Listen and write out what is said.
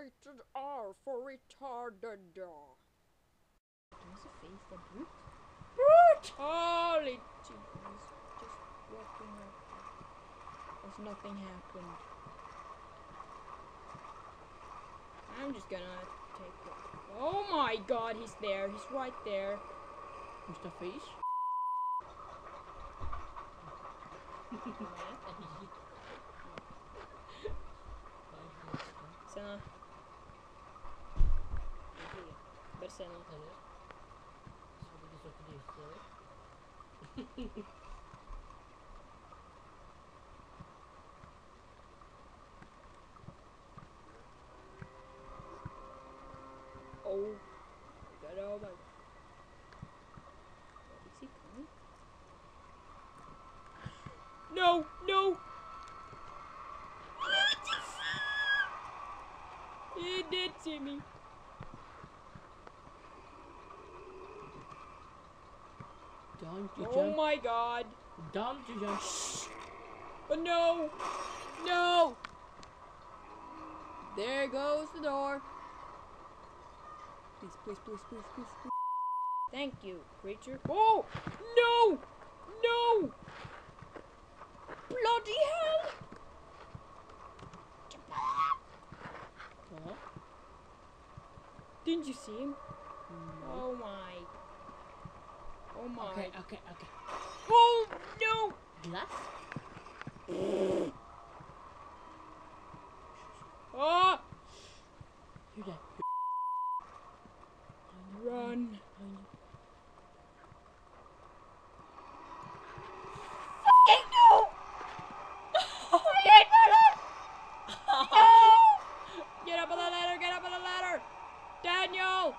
Rated R for retarded. What's the face that brute? Brute! Holy jeez. Just walking up. As nothing happened. I'm just gonna take it. Oh my god, he's there. He's right there. Who's the face? Sana. Değişti. Oh. my God, oh my. Is he coming? No, no! He did see me. Oh my god. Jump. Oh no! No! There goes the door. Please, please, please, please, please, please. Thank you, creature. Oh! No! No! Bloody hell! Huh? Didn't you see him? No. Oh my. My. Okay, okay, okay. Oh no! Glass? Oh! You're dead. Run. Fucking no! I hate! No! Get up on the ladder! Get up on the ladder! Daniel!